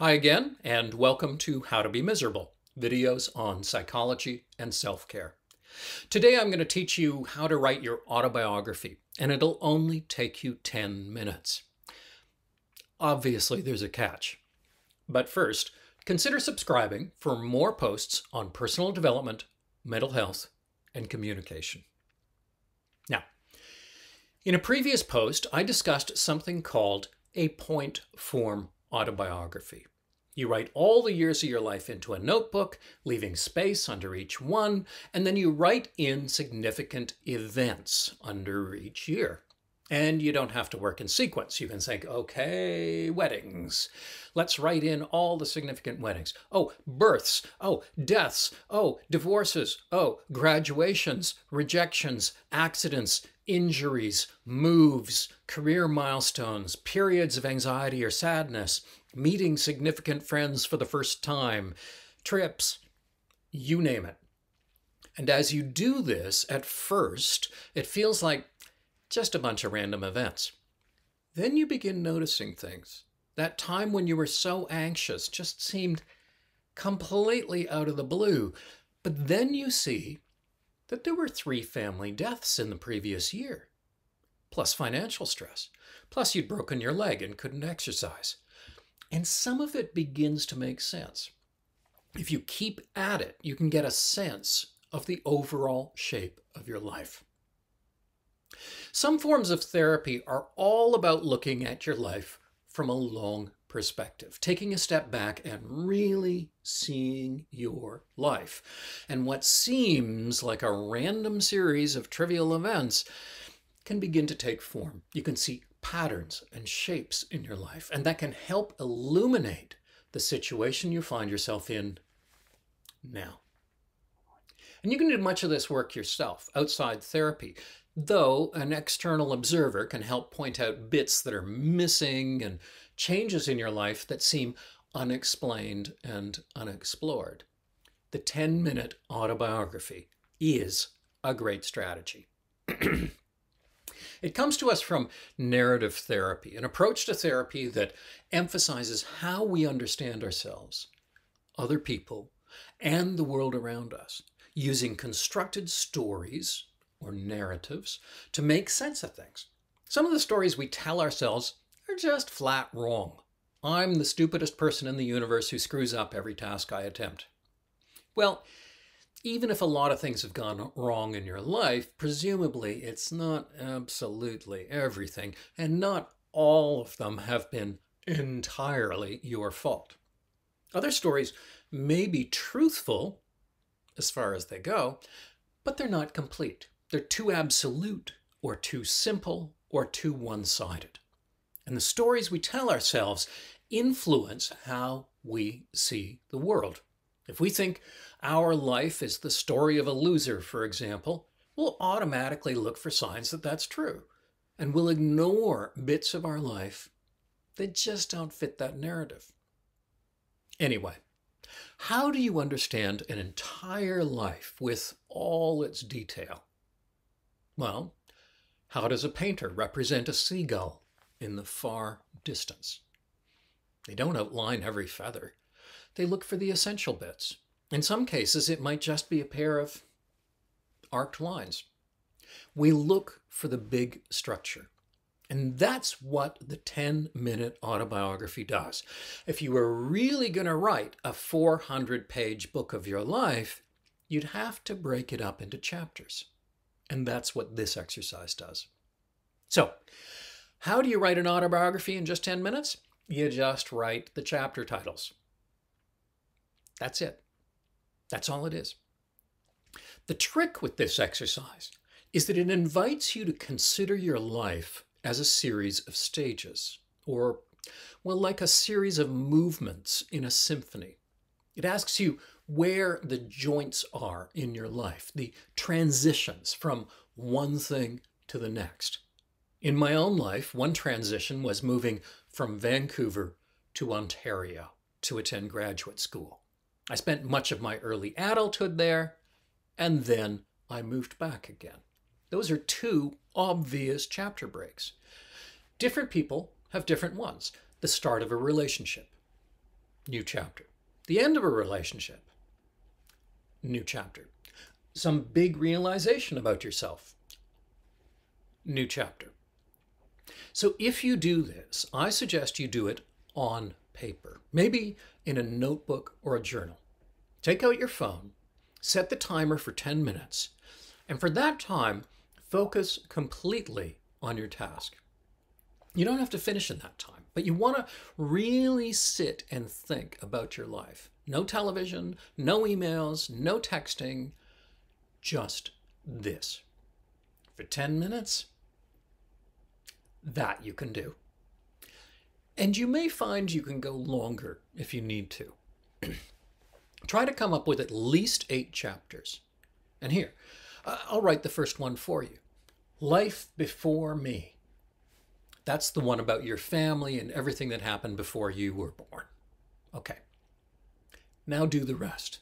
Hi again, and welcome to How to Be Miserable videos on psychology and self care. Today I'm going to teach you how to write your autobiography, and it'll only take you 10 minutes. Obviously, there's a catch. But first, consider subscribing for more posts on personal development, mental health, and communication. Now, in a previous post, I discussed something called a point form autobiography. You write all the years of your life into a notebook, leaving space under each one, and then you write in significant events under each year. And you don't have to work in sequence. You can think, okay, weddings. Let's write in all the significant weddings. Oh, births. Oh, deaths. Oh, divorces. Oh, graduations, rejections, accidents, injuries, moves, career milestones, periods of anxiety or sadness, meeting significant friends for the first time, trips, you name it. And as you do this, at first, it feels like just a bunch of random events. Then you begin noticing things. That time when you were so anxious just seemed completely out of the blue. But then you see that there were three family deaths in the previous year, plus financial stress, plus you'd broken your leg and couldn't exercise. And some of it begins to make sense. If you keep at it, you can get a sense of the overall shape of your life. Some forms of therapy are all about looking at your life from a long perspective, taking a step back and really seeing your life. And what seems like a random series of trivial events can begin to take form. You can see patterns and shapes in your life, and that can help illuminate the situation you find yourself in now. And you can do much of this work yourself outside therapy though an external observer can help point out bits that are missing and changes in your life that seem unexplained and unexplored. The 10 minute autobiography is a great strategy. it comes to us from narrative therapy, an approach to therapy that emphasizes how we understand ourselves, other people, and the world around us using constructed stories or narratives to make sense of things. Some of the stories we tell ourselves just flat wrong. I'm the stupidest person in the universe who screws up every task I attempt. Well, even if a lot of things have gone wrong in your life, presumably it's not absolutely everything, and not all of them have been entirely your fault. Other stories may be truthful as far as they go, but they're not complete. They're too absolute or too simple or too one sided. And the stories we tell ourselves influence how we see the world. If we think our life is the story of a loser, for example, we'll automatically look for signs that that's true. And we'll ignore bits of our life that just don't fit that narrative. Anyway, how do you understand an entire life with all its detail? Well, how does a painter represent a seagull in the far distance? They don't outline every feather. They look for the essential bits. In some cases, it might just be a pair of arced lines. We look for the big structure. And that's what the 10 minute autobiography does. If you were really going to write a 400 page book of your life, you'd have to break it up into chapters. And that's what this exercise does. So, how do you write an autobiography in just 10 minutes? You just write the chapter titles. That's it. That's all it is. The trick with this exercise is that it invites you to consider your life as a series of stages, or, well, like a series of movements in a symphony. It asks you where the joints are in your life, the transitions from one thing to the next. In my own life, one transition was moving from Vancouver to Ontario to attend graduate school. I spent much of my early adulthood there, and then I moved back again. Those are two obvious chapter breaks. Different people have different ones. The start of a relationship, new chapter. The end of a relationship, new chapter. Some big realization about yourself, new chapter. So if you do this, I suggest you do it on paper, maybe in a notebook or a journal. Take out your phone, set the timer for 10 minutes, and for that time, focus completely on your task. You don't have to finish in that time, but you want to really sit and think about your life. No television, no emails, no texting, just this. For 10 minutes, that you can do. And you may find you can go longer if you need to. Try to come up with at least eight chapters. And here, I'll write the first one for you Life Before Me. That's the one about your family and everything that happened before you were born. Okay. Now do the rest.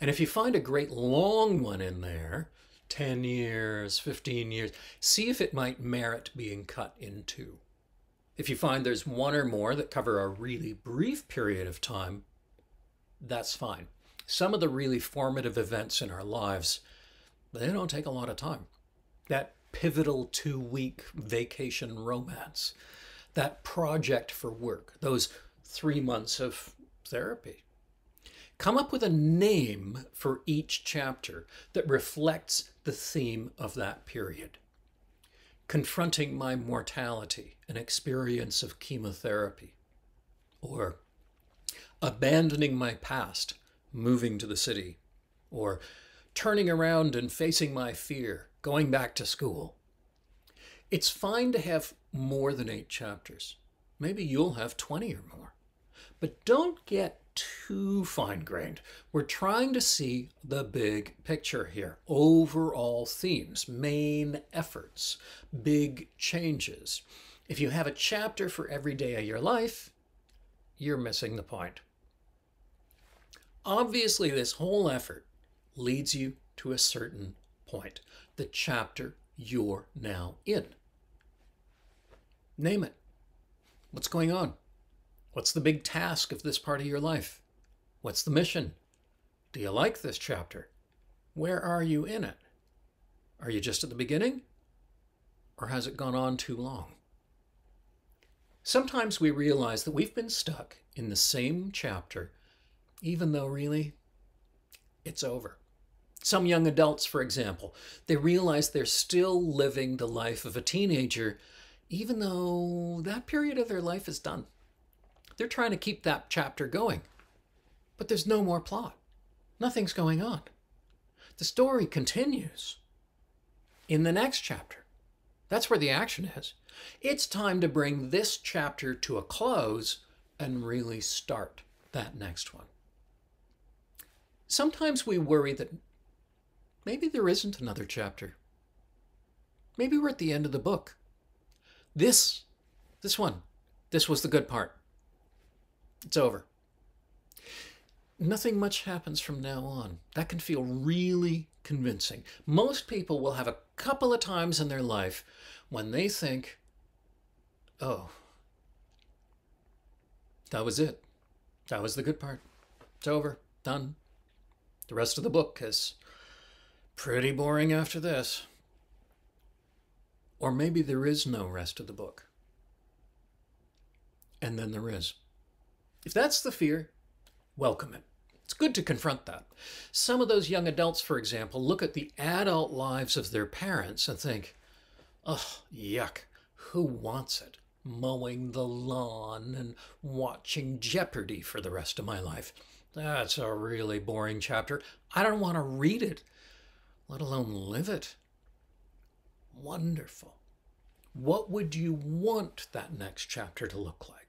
And if you find a great long one in there, 10 years, 15 years, see if it might merit being cut in two. If you find there's one or more that cover a really brief period of time, that's fine. Some of the really formative events in our lives, they don't take a lot of time. That pivotal two week vacation romance, that project for work, those three months of therapy. Come up with a name for each chapter that reflects the theme of that period. Confronting my mortality, an experience of chemotherapy. Or abandoning my past, moving to the city. Or turning around and facing my fear, going back to school. It's fine to have more than eight chapters. Maybe you'll have 20 or more. But don't get too fine grained. We're trying to see the big picture here overall themes, main efforts, big changes. If you have a chapter for every day of your life, you're missing the point. Obviously, this whole effort leads you to a certain point, the chapter you're now in. Name it. What's going on? What's the big task of this part of your life? What's the mission? Do you like this chapter? Where are you in it? Are you just at the beginning? Or has it gone on too long? Sometimes we realize that we've been stuck in the same chapter, even though really it's over. Some young adults, for example, they realize they're still living the life of a teenager, even though that period of their life is done. They're trying to keep that chapter going. But there's no more plot. Nothing's going on. The story continues in the next chapter. That's where the action is. It's time to bring this chapter to a close and really start that next one. Sometimes we worry that maybe there isn't another chapter. Maybe we're at the end of the book. This, this one, this was the good part. It's over. Nothing much happens from now on. That can feel really convincing. Most people will have a couple of times in their life when they think, oh, that was it. That was the good part. It's over. Done. The rest of the book is pretty boring after this. Or maybe there is no rest of the book. And then there is. If that's the fear, welcome it. It's good to confront that. Some of those young adults, for example, look at the adult lives of their parents and think, oh, yuck, who wants it? Mowing the lawn and watching Jeopardy for the rest of my life. That's a really boring chapter. I don't want to read it, let alone live it. Wonderful. What would you want that next chapter to look like?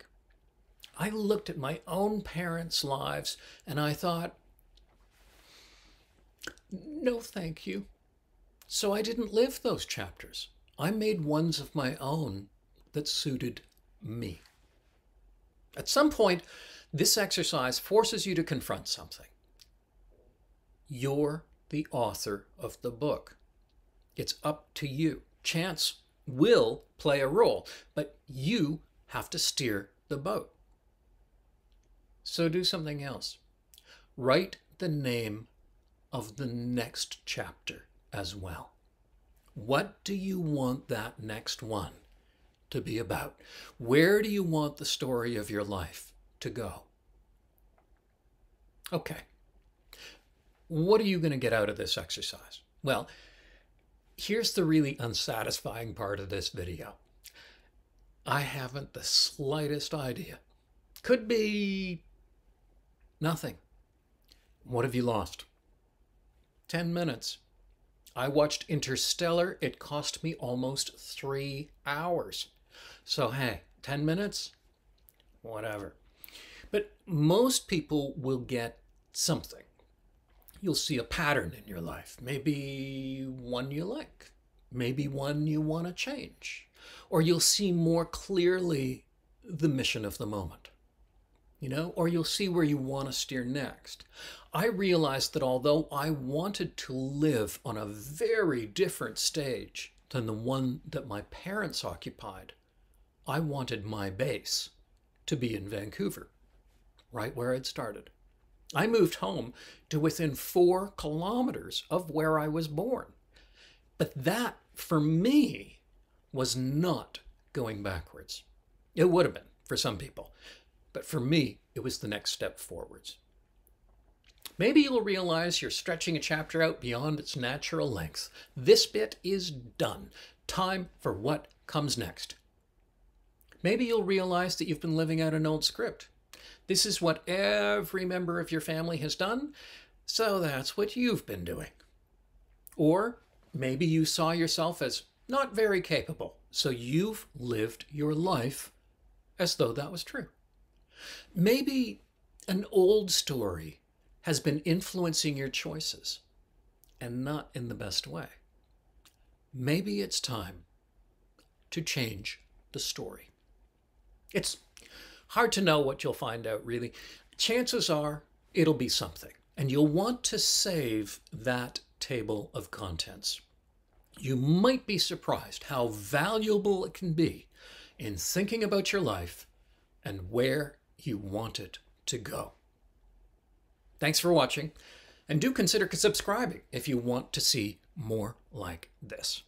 I looked at my own parents' lives and I thought, no, thank you. So I didn't live those chapters. I made ones of my own that suited me. At some point, this exercise forces you to confront something. You're the author of the book. It's up to you. Chance will play a role, but you have to steer the boat. So do something else. Write the name of the next chapter as well. What do you want that next one to be about? Where do you want the story of your life to go? Okay. What are you going to get out of this exercise? Well, here's the really unsatisfying part of this video. I haven't the slightest idea. Could be nothing. What have you lost? 10 minutes. I watched Interstellar. It cost me almost three hours. So, hey, 10 minutes? Whatever. But most people will get something. You'll see a pattern in your life, maybe one you like, maybe one you want to change, or you'll see more clearly the mission of the moment you know, or you'll see where you want to steer next. I realized that although I wanted to live on a very different stage than the one that my parents occupied, I wanted my base to be in Vancouver, right where I'd started. I moved home to within four kilometers of where I was born. But that, for me, was not going backwards. It would have been for some people. But for me, it was the next step forwards. Maybe you'll realize you're stretching a chapter out beyond its natural length. This bit is done. Time for what comes next. Maybe you'll realize that you've been living out an old script. This is what every member of your family has done, so that's what you've been doing. Or maybe you saw yourself as not very capable, so you've lived your life as though that was true. Maybe an old story has been influencing your choices and not in the best way. Maybe it's time to change the story. It's hard to know what you'll find out, really. Chances are it'll be something, and you'll want to save that table of contents. You might be surprised how valuable it can be in thinking about your life and where you want it to go. Thanks for watching, and do consider subscribing if you want to see more like this.